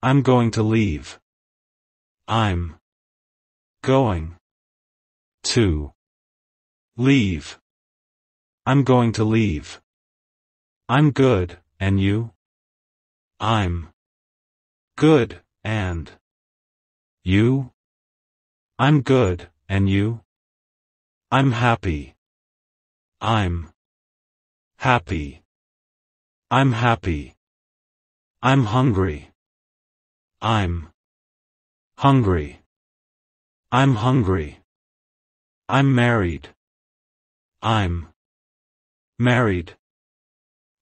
I'm going to leave. I'm going to leave. I'm going to leave. I'm good, and you? I'm good, and you? I'm good, and you? I'm happy. I'm happy. I'm happy. I'm hungry. I'm hungry. I'm hungry. I'm married. I'm married.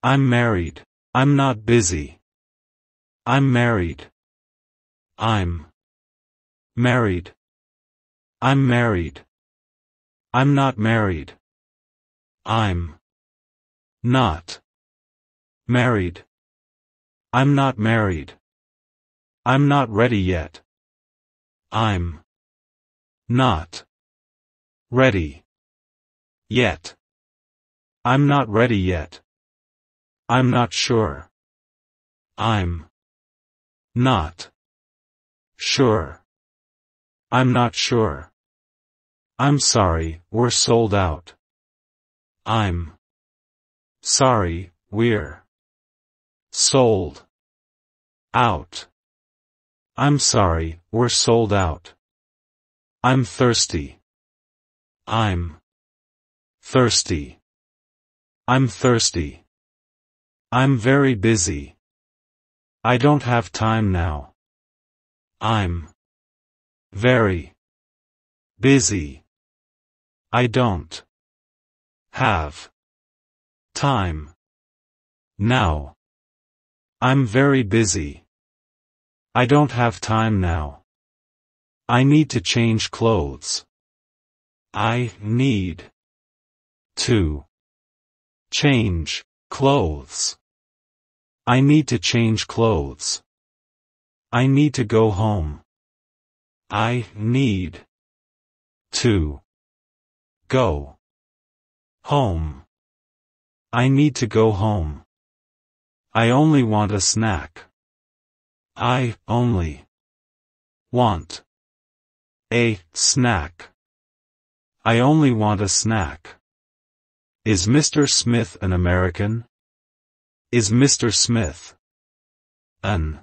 I'm married. I'm not busy. I'm married. I'm married. I'm married. I'm not married. I'm not married. I'm not married. I'm not ready yet. I'm not ready yet. I'm not ready yet. I'm not sure. I'm not sure. I'm not sure. I'm sorry, we're sold out. I'm sorry, we're sold out. I'm sorry, we're sold out. I'm thirsty. I'm thirsty. I'm thirsty. I'm very busy. I don't have time now. I'm very busy. I don't have time now. I'm very busy. I don't have time now. I need to change clothes. I need to change clothes. I need to change clothes. I need to go home. I need to go home. I need to go home. I only want a snack. I only want a snack. I only want a snack. Is Mr. Smith an American? Is Mr. Smith an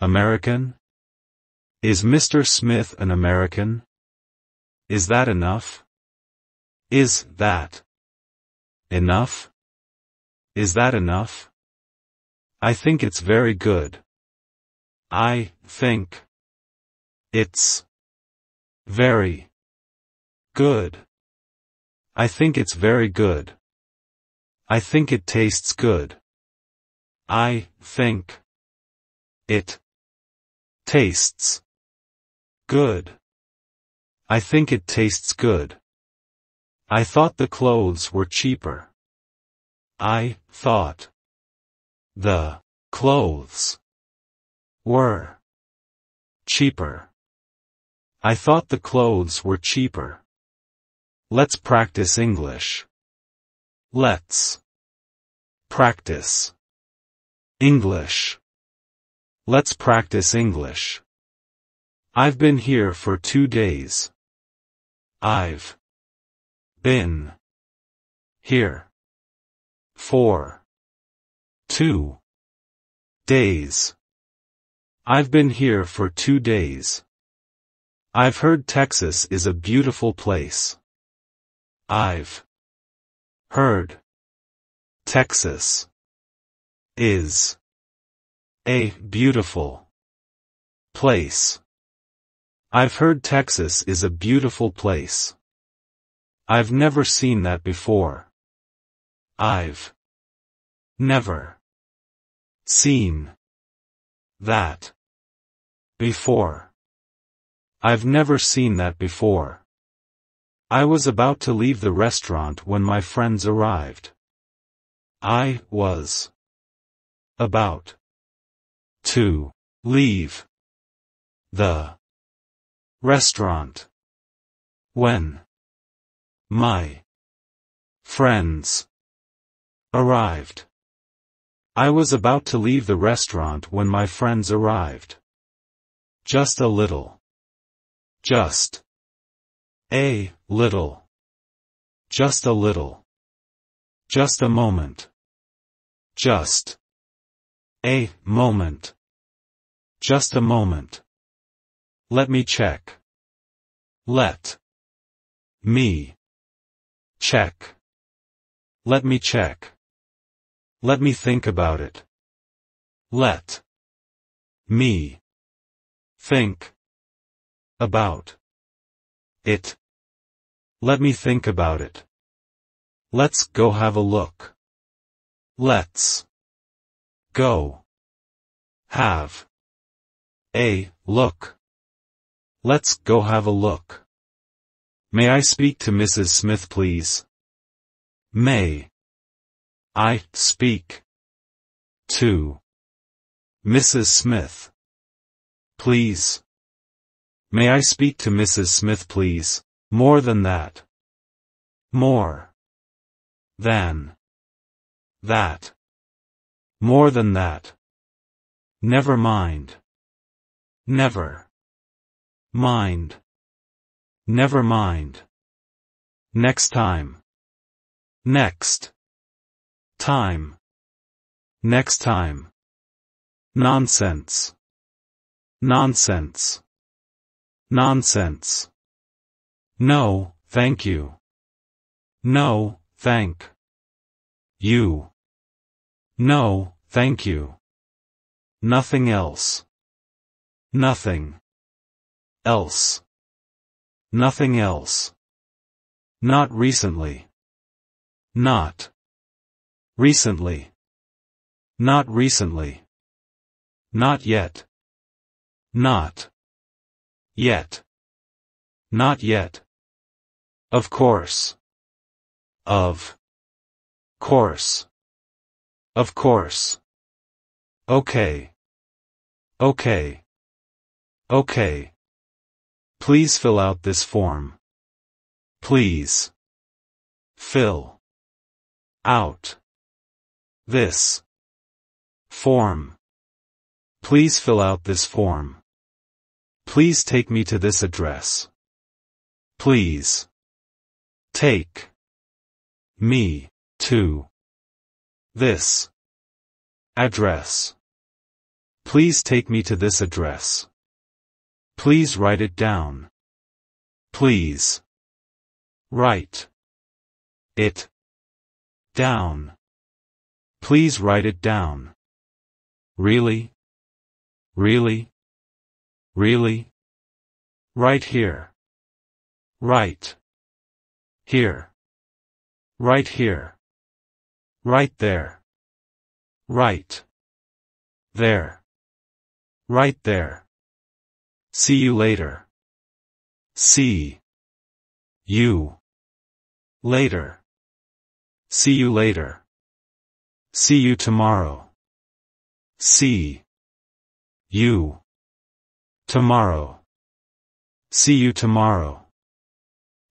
American? Is Mr. Smith an American? Is that enough? Is that enough? Is that enough? I think it's very good. I think it's very good. I think it's very good. I think it tastes good. I think it tastes good. I think it tastes good. I thought the clothes were cheaper. I thought the clothes were cheaper. I thought the clothes were cheaper. Let's practice English. Let's practice English. Let's practice English. I've been here for two days. I've been here for two days. I've been here for two days. I've heard Texas is a beautiful place. I've heard Texas is a beautiful place. I've heard Texas is a beautiful place. I've never seen that before. I've never seen that before. I've never seen that before. I was about to leave the restaurant when my friends arrived. I was about to leave the restaurant when my friends arrived. I was about to leave the restaurant when my friends arrived. Just a little. Just. A little. Just a little. Just a moment. Just. A moment. Just a moment. Let me check. Let. Me. Check. Let me check. Let me think about it. Let. Me. Think. About. It. Let me think about it. Let's go have a look. Let's. Go. Have. A, look. Let's go have a look. May I speak to Mrs. Smith please? May. I, speak. To. Mrs. Smith. Please. May I speak to Mrs. Smith please? More than that. More. Than. That. More than that. Never mind. Never. Mind. Never mind. Next time. Next. Time. Next time. Nonsense. Nonsense. Nonsense. No, thank you. No, thank. You. No, thank you. Nothing else. Nothing. Else. Nothing else. Not recently. Not. Recently. Not recently. Not yet. Not. Yet. Not yet. Of course. Of. Course. Of course. Okay. Okay. Okay. Please fill out this form. Please. Fill. Out. This. Form. Please fill out this form. Please take me to this address. Please. Take. Me. To. This. Address. Please take me to this address. Please write it down. Please. Write. It. Down. Please write it down. Really? Really? Really? Right here. Right. Here. Right here. Right there. Right. There. Right there. See you later. See. You. Later. See you later. See you tomorrow. See. You. Tomorrow. See you tomorrow.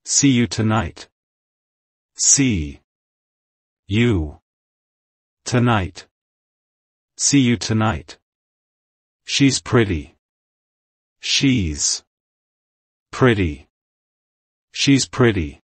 See you tonight. See. You. Tonight. See you tonight. She's pretty. She's. Pretty. She's pretty.